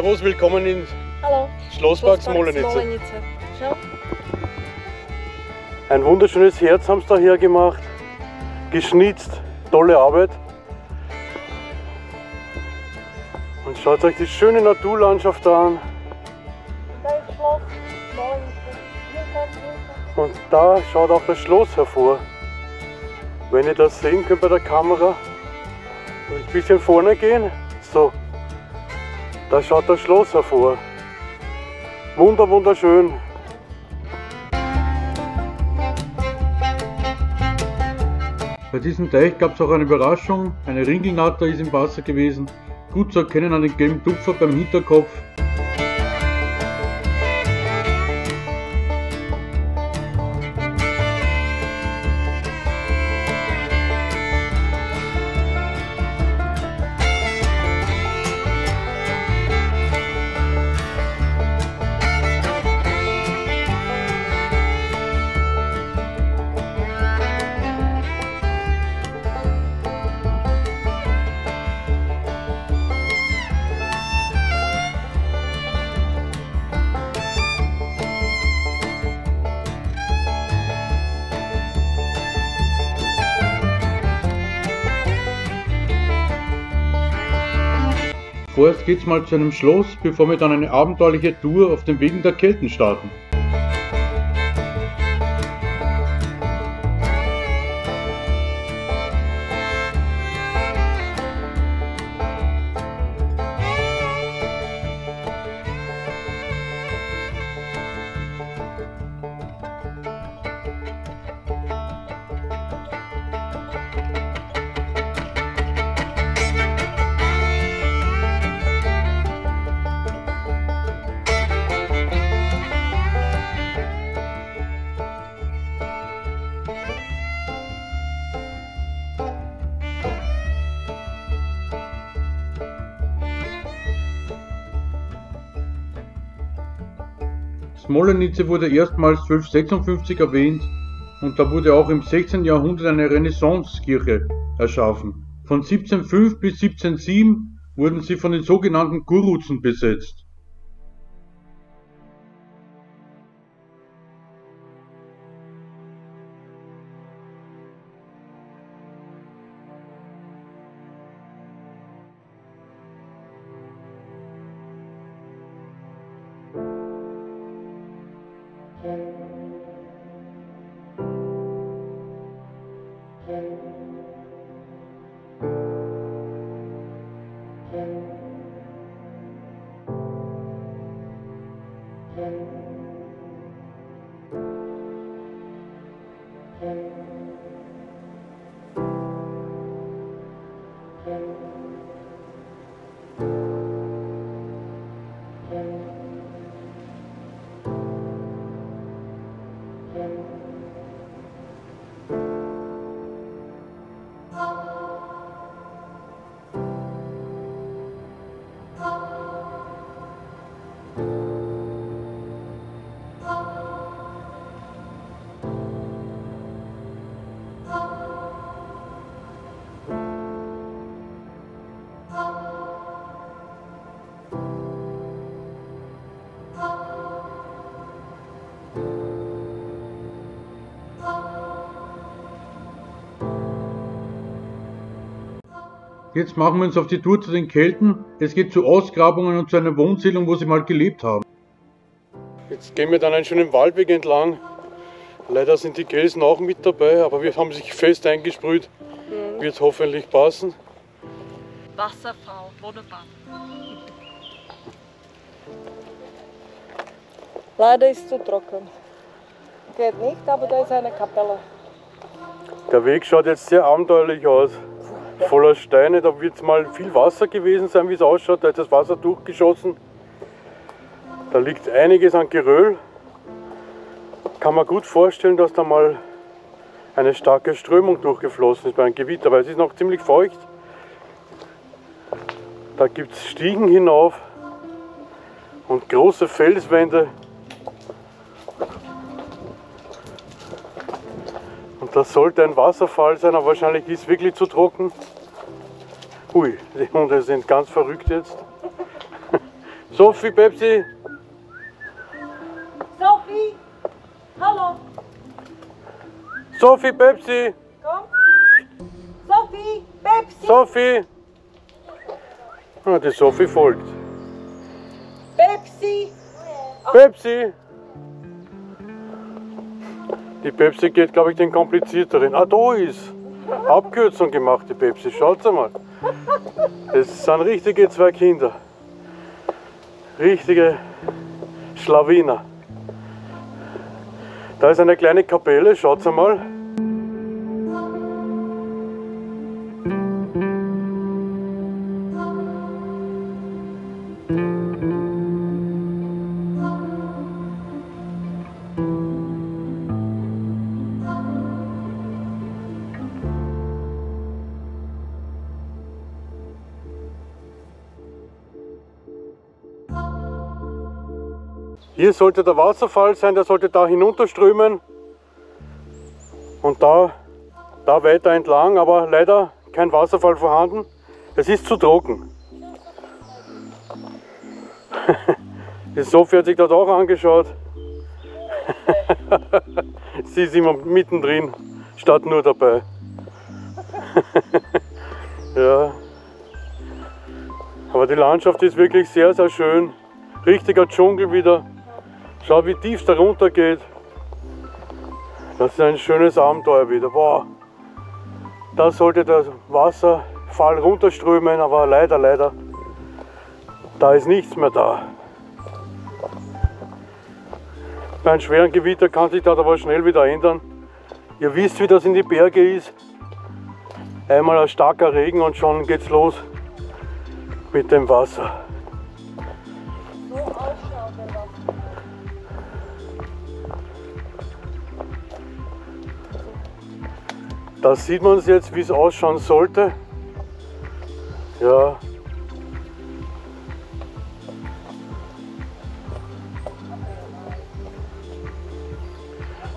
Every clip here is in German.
Servus, willkommen in Hallo. Schlosspark Smolenitze. Ein wunderschönes Herz haben sie da hergemacht. Geschnitzt, tolle Arbeit. Und schaut euch die schöne Naturlandschaft an. Und da schaut auch das Schloss hervor. Wenn ihr das sehen könnt bei der Kamera, ein bisschen vorne gehen. So, da schaut das Schloss hervor. Wunder, wunderschön. Bei diesem Teich gab es auch eine Überraschung. Eine Ringelnatter ist im Wasser gewesen. Gut zu erkennen an den gelben Tupfer beim Hinterkopf. Vorerst geht's mal zu einem Schloss, bevor wir dann eine abenteuerliche Tour auf den Wegen der Kelten starten. Smolenitze wurde erstmals 1256 erwähnt und da wurde auch im 16. Jahrhundert eine Renaissancekirche erschaffen. Von 1705 bis 1707 wurden sie von den sogenannten Guruzen besetzt. Jetzt machen wir uns auf die Tour zu den Kelten. Es geht zu Ausgrabungen und zu einer Wohnsiedlung, wo sie mal gelebt haben. Jetzt gehen wir dann einen schönen Waldweg entlang. Leider sind die Gelsen auch mit dabei, aber wir haben sich fest eingesprüht. Mhm. Wird hoffentlich passen. Wasserfrau, wunderbar. Leider ist es zu trocken. Geht nicht, aber da ist eine Kapelle. Der Weg schaut jetzt sehr abenteuerlich aus. Voller Steine, da wird mal viel Wasser gewesen sein, wie es ausschaut. Da ist das Wasser durchgeschossen. Da liegt einiges an Geröll. Kann man gut vorstellen, dass da mal eine starke Strömung durchgeflossen ist bei einem Gewitter, weil es ist noch ziemlich feucht. Da gibt es Stiegen hinauf und große Felswände. Und das sollte ein Wasserfall sein, aber wahrscheinlich ist es wirklich zu trocken. Hui, die Hunde sind ganz verrückt jetzt. Sophie, Pepsi. Sophie! Hallo! Sophie, Pepsi. Komm! Sophie! Pepsi! Sophie. Ah, die Sophie folgt. Pepsi! Pepsi. Die Pepsi geht, glaube ich, den komplizierteren. Ah, da ist. Abkürzung gemacht, die Pepsi. Schaut mal. Das sind richtige zwei Kinder. Richtige Schlawiner. Da ist eine kleine Kapelle, schaut mal. Hier sollte der Wasserfall sein, der sollte da hinunterströmen und da, da weiter entlang, aber leider kein Wasserfall vorhanden. Es ist zu trocken. Die Sophie hat sich das auch angeschaut. Sie ist immer mittendrin, statt nur dabei. ja. Aber die Landschaft ist wirklich sehr, sehr schön. Richtiger Dschungel wieder. Schau, wie tief da runter geht. Das ist ein schönes Abenteuer wieder. Boah. Da sollte der Wasserfall runterströmen, aber leider, leider, da ist nichts mehr da. Bei einem schweren Gewitter kann sich das aber schnell wieder ändern. Ihr wisst, wie das in die Berge ist. Einmal ein starker Regen und schon geht's los mit dem Wasser. Da sieht man es jetzt, wie es ausschauen sollte. Ja.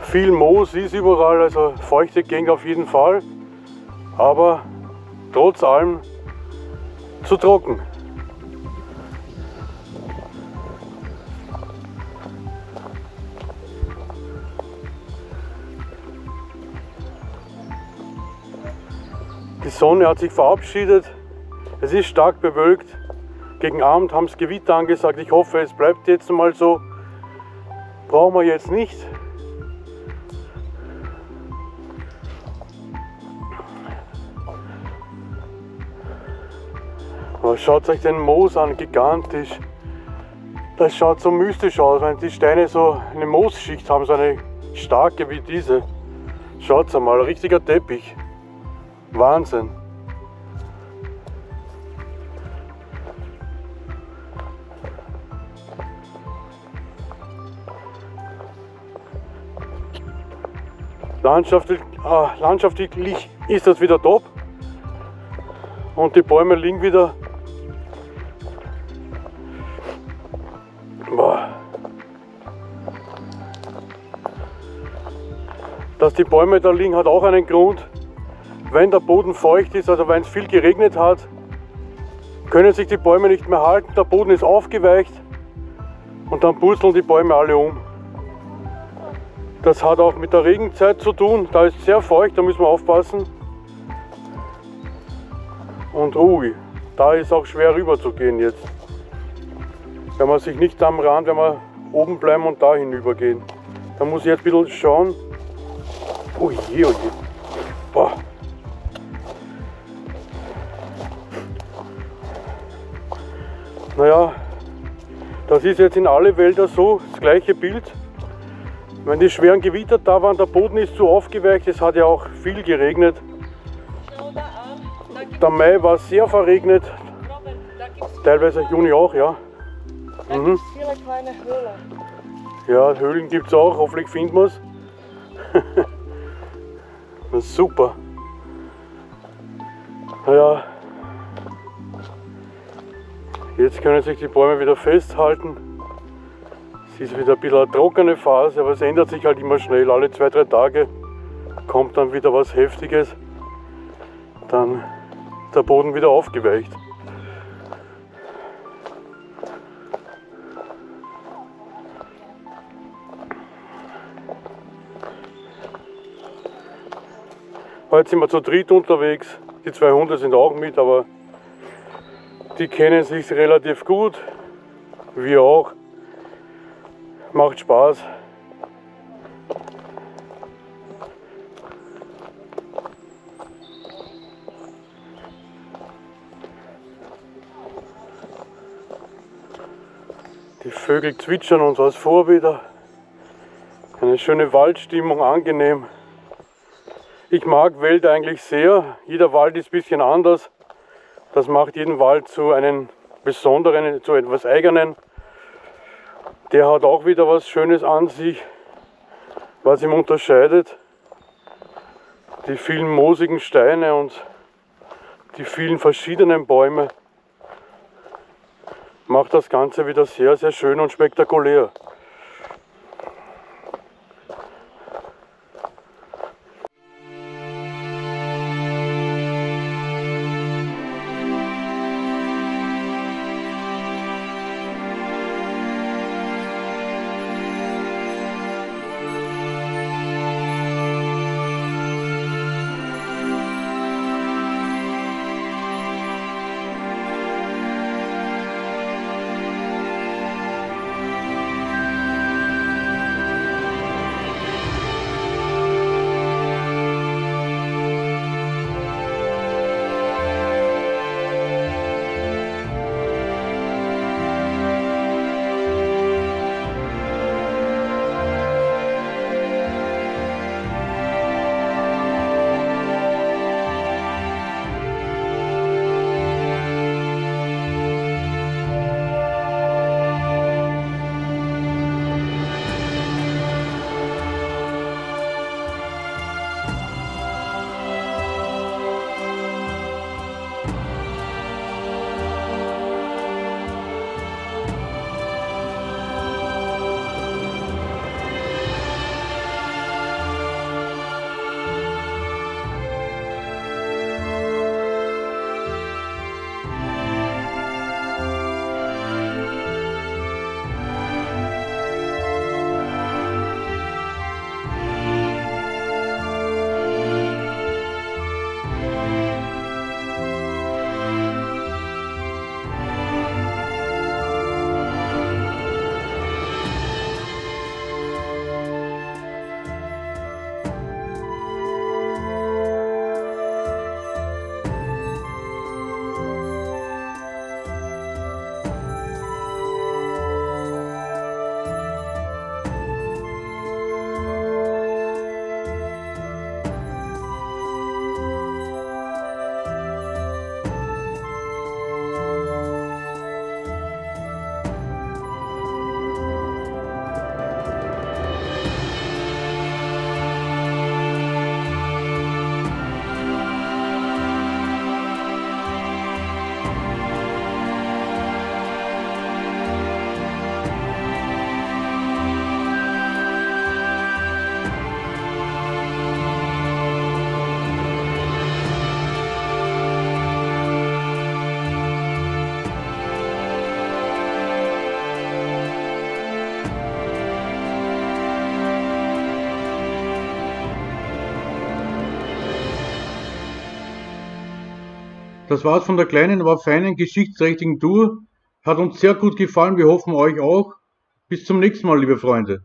Viel Moos ist überall, also feuchte Gänge auf jeden Fall. Aber trotz allem zu trocken. Die Sonne hat sich verabschiedet. Es ist stark bewölkt. Gegen Abend haben es Gewitter angesagt. Ich hoffe, es bleibt jetzt mal so. Brauchen wir jetzt nicht. Aber schaut euch den Moos an, gigantisch. Das schaut so mystisch aus, wenn die Steine so eine Moosschicht haben, so eine starke wie diese. Schaut mal, richtiger Teppich. Wahnsinn. Landschaftlich, äh, landschaftlich ist das wieder top. Und die Bäume liegen wieder. Dass die Bäume da liegen, hat auch einen Grund. Wenn der Boden feucht ist, also wenn es viel geregnet hat, können sich die Bäume nicht mehr halten. Der Boden ist aufgeweicht und dann purzeln die Bäume alle um. Das hat auch mit der Regenzeit zu tun. Da ist sehr feucht, da müssen wir aufpassen. Und ui, da ist auch schwer rüber zu gehen jetzt. Wenn man sich nicht am Rand, wenn wir oben bleiben und da hinübergehen. Da muss ich jetzt ein bisschen schauen. Ui, ui, ui. Boah. Naja, das ist jetzt in alle Wälder so, das gleiche Bild. Wenn die schweren Gewitter da waren, der Boden ist zu aufgeweicht, es hat ja auch viel geregnet. Der Mai war sehr verregnet, teilweise Juni auch, ja. Mhm. Ja, Höhlen gibt es auch, hoffentlich finden wir es. Super. Naja, Jetzt können sich die Bäume wieder festhalten. Es ist wieder ein bisschen eine trockene Phase, aber es ändert sich halt immer schnell. Alle zwei, drei Tage kommt dann wieder was Heftiges. Dann ist der Boden wieder aufgeweicht. Heute sind wir zu dritt unterwegs. Die zwei Hunde sind auch mit, aber die kennen sich relativ gut. Wir auch. Macht Spaß. Die Vögel zwitschern uns als vor wieder. Eine schöne Waldstimmung, angenehm. Ich mag Wälder eigentlich sehr. Jeder Wald ist ein bisschen anders. Das macht jeden Wald zu einem besonderen, zu etwas eigenen. Der hat auch wieder was Schönes an sich, was ihm unterscheidet. Die vielen moosigen Steine und die vielen verschiedenen Bäume macht das Ganze wieder sehr, sehr schön und spektakulär. Das war's von der kleinen, aber feinen geschichtsträchtigen Tour. Hat uns sehr gut gefallen. Wir hoffen euch auch. Bis zum nächsten Mal, liebe Freunde.